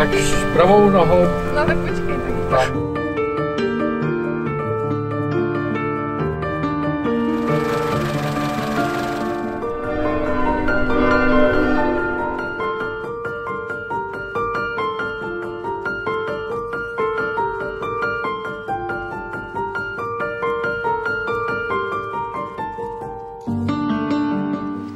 Tak s pravou nohou. No tak počkej, tak. Tak.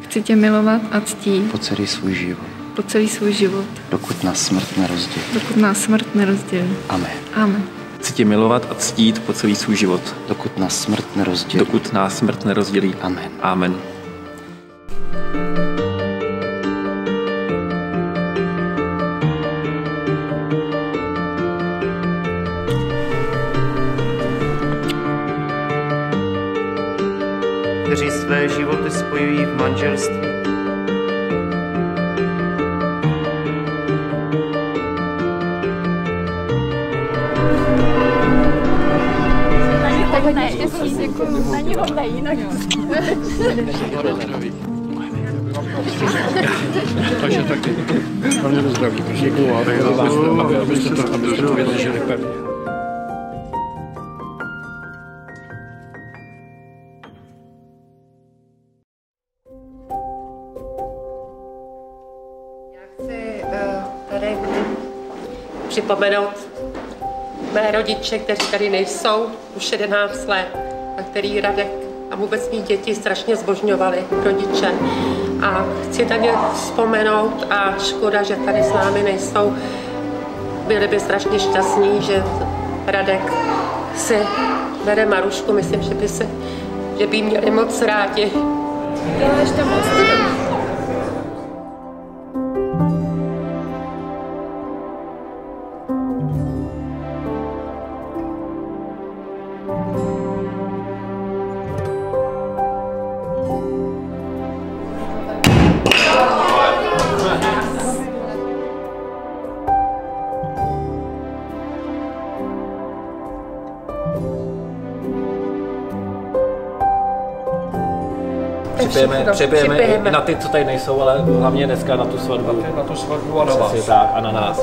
Chci tě milovat a ctít po celý svůj život, po celý svůj život, dokud nás smrt nerozdělí. dokud nás smrt nerozdělí. Amen. Amen. Chci tě milovat a ctít po celý svůj život, Dokud nás smrt nerozdělí. dokud nás smrt nerozdělí. Amen. Amen. kteří své životy spojují v manželství. Jako na jinak. Takže taky. Hlavně do zdraví. Děkuju, aby, abyste, aby, abyste, to, abyste to vydrželi pevně. Chci eh, tady připomenout mé rodiče, kteří tady nejsou už 11 let a který Radek a vůbec mý děti strašně zbožňovali rodiče. A chci tady vzpomenout a škoda, že tady s námi nejsou. Byli by strašně šťastní, že Radek si bere Marušku, myslím, že by, se, že by měli moc rádi. Děláš tam ostudu. Připijeme, připijeme Připijeme. i na ty, co tady nejsou, ale hlavně dneska na tu svatbu. Na tu svatbu a na vás. Přesně tak, a na nás.